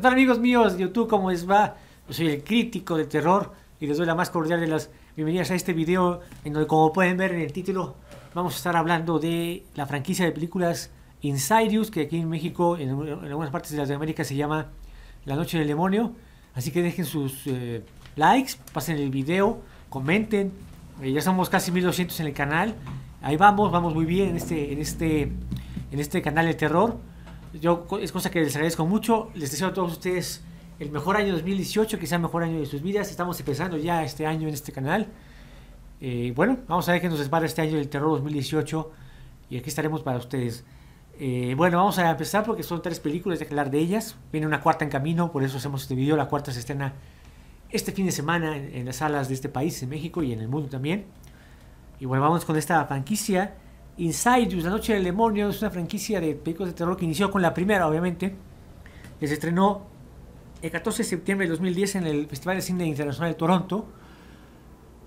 ¿Qué tal amigos míos de YouTube? ¿Cómo les va? Yo soy el crítico de terror y les doy la más cordial de las bienvenidas a este video en donde como pueden ver en el título vamos a estar hablando de la franquicia de películas Insidious que aquí en México, en, algunas partes de Latinoamérica se llama La Noche del Demonio. Así que dejen sus eh, likes, pasen el video, comenten. Eh, ya somos casi 1200 en el canal. Ahí vamos, vamos muy bien en este, en este, en este canal de terror. Yo, es cosa que les agradezco mucho. Les deseo a todos ustedes el mejor año 2018, que sea el mejor año de sus vidas. Estamos empezando ya este año en este canal. Eh, bueno, vamos a ver qué nos espera este año del terror 2018. Y aquí estaremos para ustedes. Eh, bueno, vamos a empezar porque son tres películas, hay que hablar de ellas. Viene una cuarta en camino, por eso hacemos este video. La cuarta se estrena este fin de semana en, en las salas de este país, en México y en el mundo también. Y bueno, vamos con esta franquicia Insidious, La Noche del Demonio, es una franquicia de películas de terror que inició con la primera, obviamente, que se estrenó el 14 de septiembre de 2010 en el Festival de Cine Internacional de Toronto.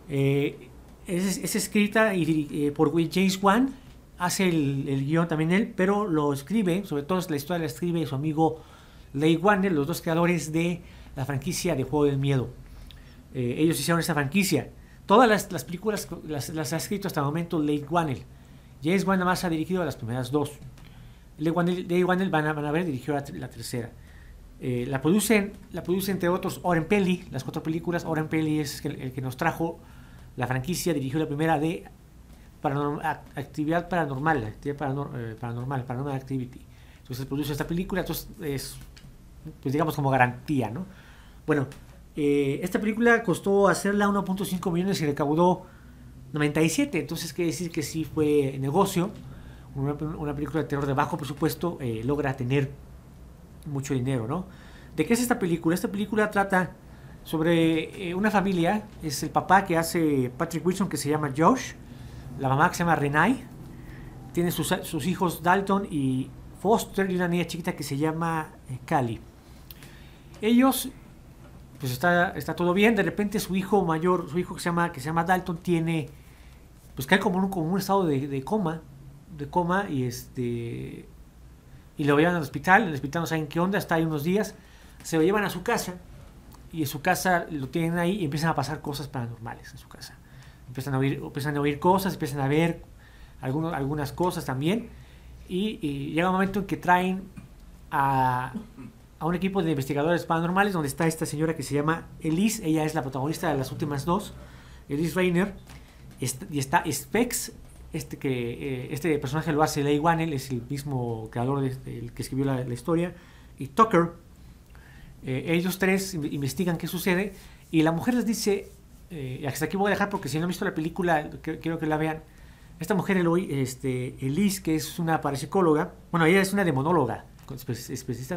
Eh, es, escrita y, eh, por James Wan, hace el, guion también él, pero lo escribe, sobre todo la historia la escribe su amigo Leigh Warner, los dos creadores de la franquicia de Juego del Miedo. Eh, ellos hicieron esta franquicia. Todas las, películas las, ha escrito hasta el momento Leigh Whannell. James Wan más ha dirigido las primeras dos. Leigh Whannell, van, a, van a la, tercera. Eh, la, producen, la entre otros Oren Pelli, las cuatro películas. Oren Pelli es el, que nos trajo la franquicia, dirigió la primera de Actividad Paranormal, Actividad eh, Paranormal, Paranormal Activity. Entonces produce esta película, entonces es, pues digamos como garantía, ¿no? Bueno, eh, esta película costó hacerla 1.5 millones y recaudó 97, entonces quiere decir que sí fue negocio. Una, película de terror de bajo presupuesto eh, logra tener mucho dinero, ¿no? ¿De qué es esta película? Esta película trata sobre eh, una familia, es el papá que hace Patrick Wilson que se llama Josh, la mamá que se llama Renai, tiene sus, sus hijos Dalton y Foster y una niña chiquita que se llama Cali. Ellos pues está, está todo bien. De repente su hijo mayor, su hijo que se llama, que se llama Dalton, tiene, pues cae como un, como un estado de, coma, de coma, y este, y lo llevan al hospital. En el hospital no saben qué onda, está ahí unos días. Se lo llevan a su casa, y en su casa lo tienen ahí y empiezan a pasar cosas paranormales en su casa. Empiezan a oír, empiezan a oír cosas, empiezan a ver algunos, algunas cosas también. Y, y, llega un momento en que traen a, a un equipo de investigadores paranormales donde está esta señora que se llama Elise, ella es la protagonista de las últimas dos, Elise Rainer, y está Specs, este, que, eh, este personaje lo hace Leigh Whannell, es el mismo creador del que escribió la, historia, y Tucker, eh, ellos tres investigan qué sucede, y la mujer les dice, eh, hasta aquí voy a dejar porque si no han visto la película, quiero que la vean, esta mujer, este, Elise, que es una parapsicóloga, bueno, ella es una demonóloga, especialista,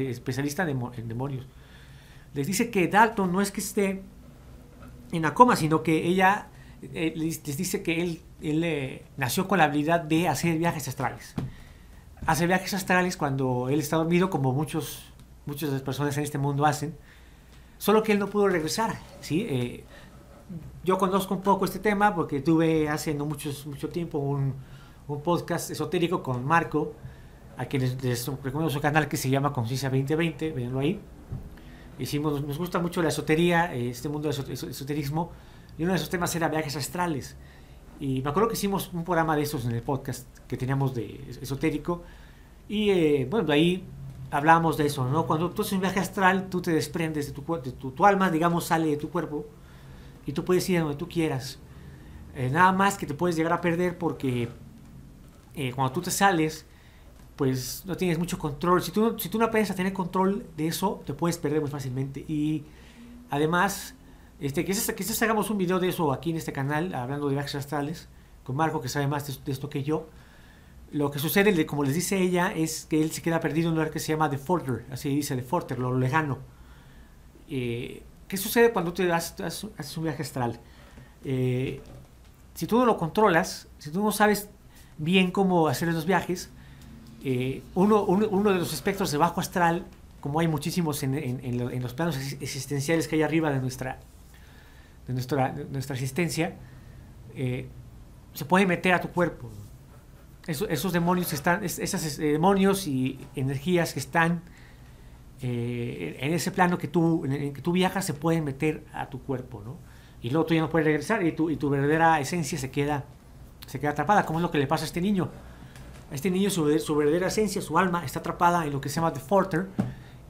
especialista en demonios, les dice que Dalton no es que esté en la coma, sino que ella eh, les, dice que él, eh, nació con la habilidad de hacer viajes astrales. Hace viajes astrales cuando él está dormido, como muchos, muchas personas en este mundo hacen, solo que él no pudo regresar. ¿sí? Eh, yo conozco un poco este tema porque tuve hace no muchos, mucho tiempo un, podcast esotérico con Marco, a quienes les recomiendo su canal que se llama Conciencia 2020, venlo ahí. Hicimos, nos gusta mucho la esotería, este mundo del esoterismo, y uno de esos temas era viajes astrales. Y me acuerdo que hicimos un programa de esos en el podcast que teníamos de esotérico, y eh, bueno, de ahí hablábamos de eso, ¿no? Cuando tú haces un viaje astral, tú te desprendes de tu, de tu, tu alma, digamos, sale de tu cuerpo, y tú puedes ir a donde tú quieras. Eh, nada más que te puedes llegar a perder porque eh, cuando tú te sales, pues no tienes mucho control. Si tú, si tú no aprendes a tener control de eso, te puedes perder muy fácilmente. Y además, este, quizás, quizás hagamos un video de eso aquí en este canal, hablando de viajes astrales, con Marco, que sabe más de, esto que yo. Lo que sucede, como les dice ella, es que él se queda perdido en un lugar que se llama The Forter, así dice The Forter, lo lejano. Eh, ¿Qué sucede cuando tú haces, un viaje astral? Eh, si tú no lo controlas, si tú no sabes bien cómo hacer esos viajes, eh, uno, de los aspectos de bajo astral, como hay muchísimos en, los planos existenciales que hay arriba de nuestra, de nuestra, nuestra existencia, eh, se puede meter a tu cuerpo. esos demonios están, esos eh, demonios y energías que están eh, en ese plano que tú, en el que tú viajas se pueden meter a tu cuerpo, ¿no? Y luego tú ya no puedes regresar y tu, y tu verdadera esencia se queda, se queda atrapada, como es lo que le pasa a este niño. A este niño su, su verdadera esencia, su alma, está atrapada en lo que se llama The Forter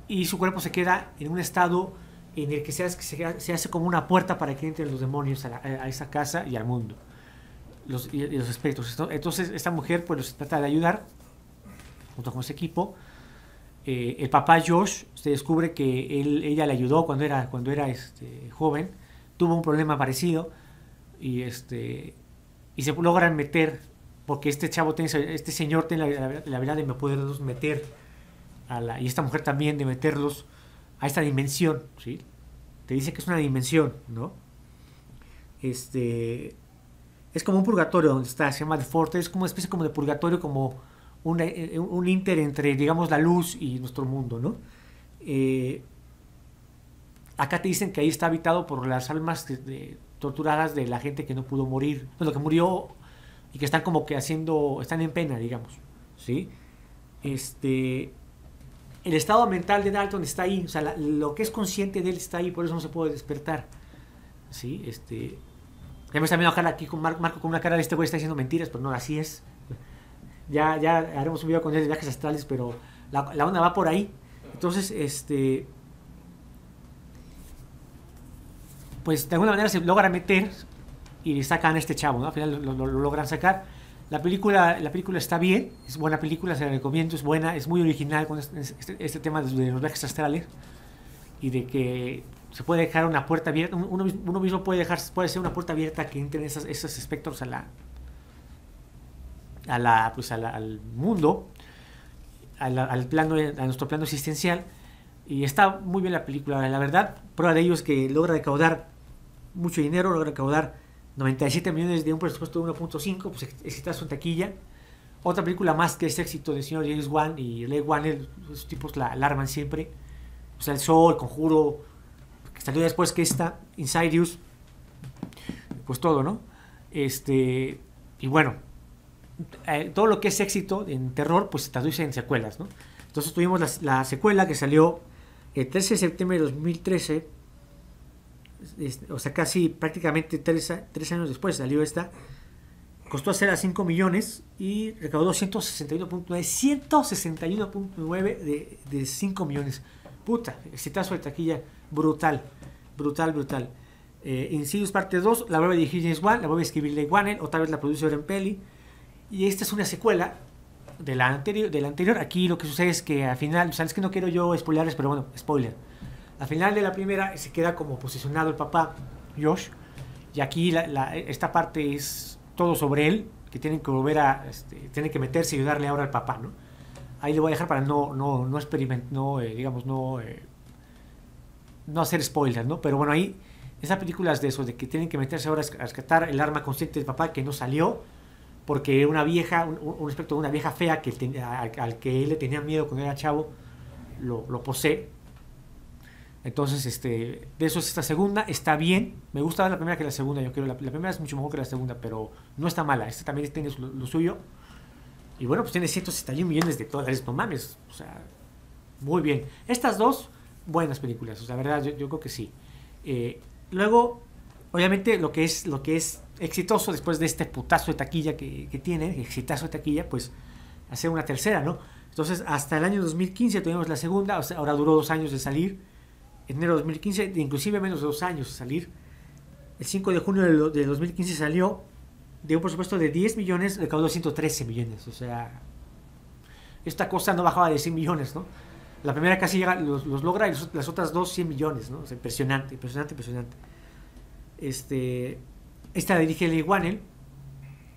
y su cuerpo se queda en un estado en el que se hace, se hace como una puerta para que entren los demonios a, a esa casa y al mundo. Los, y, los espectros. Entonces esta mujer pues los trata de ayudar junto con ese equipo eh, el papá Josh se descubre que él, ella le ayudó cuando era, cuando era este, joven, tuvo un problema parecido y, este, y se logran meter, porque este chavo, tiene, este señor tiene la, la, habilidad de poderlos meter, a la, y esta mujer también, de meterlos a esta dimensión, ¿sí? Te dice que es una dimensión, ¿no? Este, es como un purgatorio donde está, se llama The Forte, es como una especie como de purgatorio, como eh, un inter entre, digamos, la luz y nuestro mundo, ¿no? Eh, acá te dicen que ahí está habitado por las almas torturadas de la gente que no pudo morir, bueno, que murió y que están como que haciendo, están en pena, digamos, ¿sí? Este, el estado mental de Dalton está ahí, o sea, lo que es consciente de él está ahí, por eso no se puede despertar, ¿sí? Este, ya me está viendo aquí con Marco, con una cara de este güey está diciendo mentiras, pero no, así es. Ya, ya haremos un video con él de viajes astrales, pero la, la onda va por ahí. Entonces, este. Pues de alguna manera se logra meter y sacan a este chavo, ¿no? Al final lo, logran sacar. La película, la película está bien, es buena película, se la recomiendo, es buena, es muy original con este, este, este tema de, los viajes astrales y de que se puede dejar una puerta abierta, uno, uno mismo puede dejar, puede ser una puerta abierta que entren esos, espectros a la, a la, pues al mundo, al, plano, a nuestro plano existencial. Y está muy bien la película, la verdad. Prueba de ello es que logra recaudar mucho dinero, logra recaudar 97 millones de un presupuesto de 1.5, pues exitazo en taquilla. Otra película más que es éxito del señor James Wan y Lee Wan, esos tipos la alarman siempre. O sea, El Sol, El Conjuro, que salió después que esta, Insidious, pues todo, ¿no? Este, y bueno, eh, todo lo que es éxito en terror, pues se traduce en secuelas, ¿no? Entonces tuvimos la, secuela que salió el 13 de septiembre de 2013, o sea, casi prácticamente tres, años después salió esta. Costó hacer a 5 millones y recaudó 161.9, 161.9 de, de 5 millones. Puta, exitazo de taquilla brutal, brutal, brutal. Eh, Insidious parte 2, la vuelve a dirigir James Wan, la vuelve a escribir Leigh Whannell, otra vez la produce Oren Pelli. Y esta es una secuela de la, anterior, de la anterior. Aquí lo que sucede es que al final, o sea, es que no quiero yo spoilerles, pero bueno, spoiler. Al final de la primera se queda como posicionado el papá, Josh. Y aquí la, esta parte es todo sobre él, que tienen que volver a, este, tienen que meterse y ayudarle ahora al papá, ¿no? Ahí le voy a dejar para no, no, no experimentar, no, eh, digamos, no, eh, no hacer spoilers, ¿no? Pero bueno, ahí, esa película es de eso, de que tienen que meterse ahora a rescatar el arma consciente del papá que no salió porque una vieja, un, un de una vieja fea que al, que él le tenía miedo cuando era chavo, lo, lo, posee. Entonces, este, de eso es esta segunda, está bien, me gusta la primera que la segunda, yo creo, la, primera es mucho mejor que la segunda, pero no está mala, esta también tiene lo, suyo. Y bueno, pues tiene 161 millones de dólares, no mames, o sea, muy bien. Estas dos, buenas películas, la verdad, yo, creo que sí. Eh, luego, obviamente, lo que es, lo que es exitoso después de este putazo de taquilla que, tiene, exitazo de taquilla, pues hacer una tercera, ¿no? Entonces, hasta el año 2015 tuvimos la segunda, ahora duró dos años de salir, enero de 2015, inclusive menos de dos años salir. El 5 de junio de, 2015 salió de un presupuesto de 10 millones, recaudó 113 millones, o sea, esta cosa no bajaba de 100 millones, ¿no? La primera casi llega, los, logra y las otras dos 100 millones, ¿no? Impresionante, impresionante, impresionante. Este, esta la dirige Lee Wannell,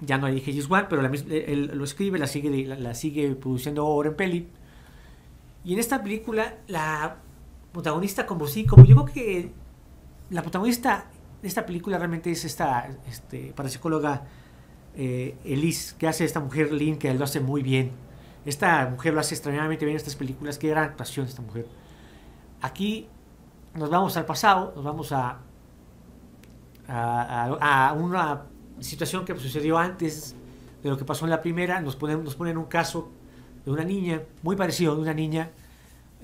ya no la dirige Wan, pero él lo escribe, la sigue, la, sigue produciendo Oren Pelli. Y en esta película, la protagonista, como sí, como yo creo que la protagonista de esta película realmente es esta este, parapsicóloga eh, Elise, que hace esta mujer Lynn, que lo hace muy bien. Esta mujer lo hace extraordinariamente bien en estas películas, qué gran actuación esta mujer. Aquí nos vamos al pasado, nos vamos a a, una situación que sucedió antes de lo que pasó en la primera, nos ponen, nos ponen un caso de una niña, muy parecido, de una niña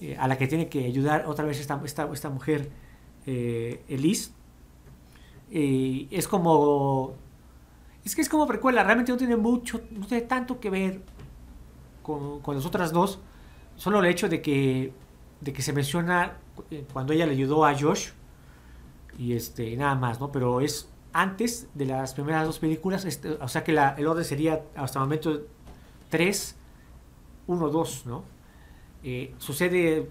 eh, a la que tiene que ayudar otra vez esta, esta, esta mujer, eh, Elise. es como... Es que es como precuela, realmente no tiene mucho, no tiene tanto que ver con, con las otras dos. Solo el hecho de que, de que se menciona eh, cuando ella le ayudó a Josh y este nada más, ¿no? Pero es antes de las primeras dos películas, este, o sea que la, el orden sería hasta el momento 3, 1, 2, ¿no? Eh, sucede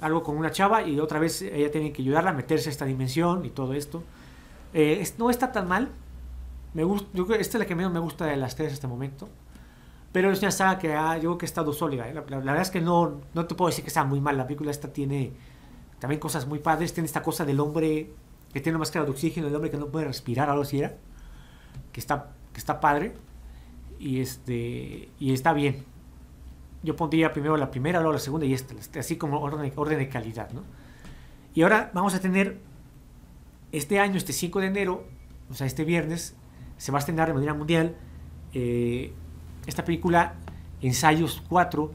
algo con una chava y otra vez ella tiene que ayudarla a meterse a esta dimensión y todo esto. Eh, no está tan mal. Me gusta, yo creo esta es la que menos me gusta de las tres hasta el momento. Pero es una saga que ha, yo creo que ha estado sólida. ¿eh? La, verdad es que no, no te puedo decir que está muy mal. La película esta tiene también cosas muy padres. Tiene esta cosa del hombre que tiene una máscara de oxígeno, el hombre que no puede respirar, algo así era. Que está, que está padre. Y, este, y está bien yo pondría primero la primera, luego la segunda y esta, así como orden, orden de calidad, ¿no? Y ahora vamos a tener este año, este 5 de enero, o sea, este viernes, se va a estrenar de manera mundial eh, esta película Ensayos 4,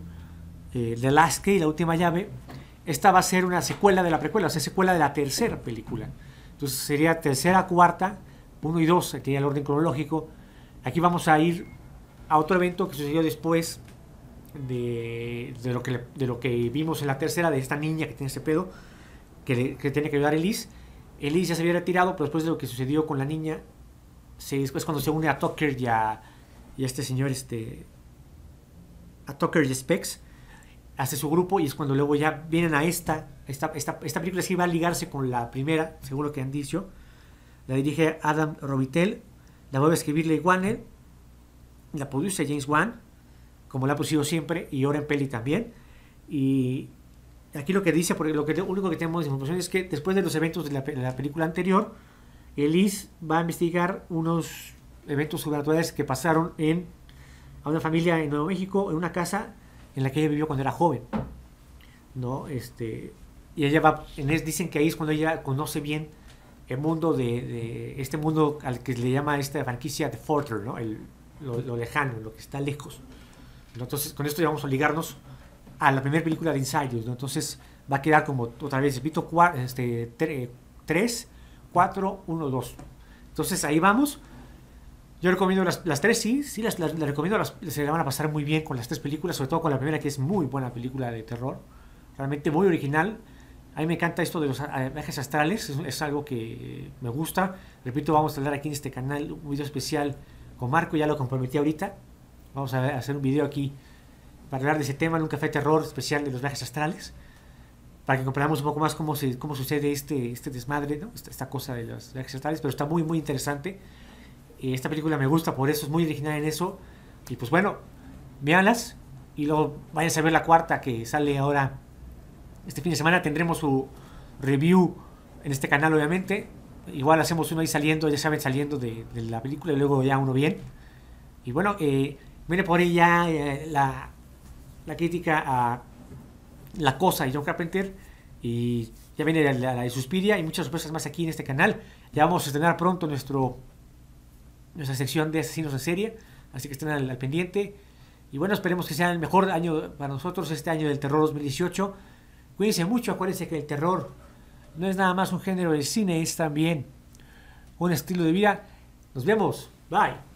eh, The Last Key, La Última Llave. Esta va a ser una secuela de la precuela, o sea, secuela de la tercera película. Entonces sería tercera, cuarta, 1 y 2, aquí el orden cronológico. Aquí vamos a ir a otro evento que sucedió después, de, lo que de lo que vimos en la tercera, de esta niña que tiene ese pedo, que, que tiene que ayudar a Elise. Elise ya se había retirado, pero después de lo que sucedió con la niña, se, después cuando se une a Tucker y a, este señor, este, a Tucker y Specs, hace su grupo y es cuando luego ya vienen a esta, esta, esta, esta película sí va a ligarse con la primera, seguro que han dicho. La dirige Adam Robitel, la vuelve a escribir Leigh la produce James Wan, como la ha puesto siempre, y ahora en peli también. Y aquí lo que dice, porque lo, que, único que tenemos de información es que después de los eventos de la, película anterior, Elise va a investigar unos eventos sobrenaturales que pasaron en a una familia en Nuevo México, en una casa en la que ella vivió cuando era joven. ¿no? Este, y ella va, en es, dicen que ahí es cuando ella conoce bien el mundo de, este mundo al que le llama esta franquicia de Forter, ¿no? El, lo, lo, lejano, lo que está lejos. Entonces, con esto ya vamos a ligarnos a la primera película de Insidious, Entonces, va a quedar como otra vez, repito, este, 3, 4, 1, 2. Entonces, ahí vamos. Yo recomiendo las, las tres, sí, sí, las, las, recomiendo, las, se van a pasar muy bien con las tres películas, sobre todo con la primera, que es muy buena película de terror, realmente muy original. A mí me encanta esto de los viajes astrales, es, algo que me gusta. Repito, vamos a hablar aquí en este canal un video especial con Marco, ya lo comprometí ahorita. Vamos a hacer un video aquí para hablar de ese tema en un café terror especial de los viajes astrales, para que comprendamos un poco más cómo, se, cómo sucede este, este desmadre, ¿no? esta, cosa de los viajes astrales, pero está muy, muy interesante. esta película me gusta, por eso es muy original en eso. Y pues bueno, véanlas y luego vayan a ver la cuarta que sale ahora este fin de semana. Tendremos su review en este canal, obviamente. Igual hacemos uno ahí saliendo, ya saben, saliendo de, de la película y luego ya uno bien. Y bueno, eh, Viene por ella eh, la, la, crítica a La Cosa y John Carpenter. Y ya viene la, de Suspiria y muchas sorpresas más aquí en este canal. Ya vamos a estrenar pronto nuestro, nuestra sección de asesinos en serie. Así que estén al, pendiente. Y bueno, esperemos que sea el mejor año para nosotros este año del terror 2018. Cuídense mucho, acuérdense que el terror no es nada más un género del cine, es también un estilo de vida. Nos vemos. Bye.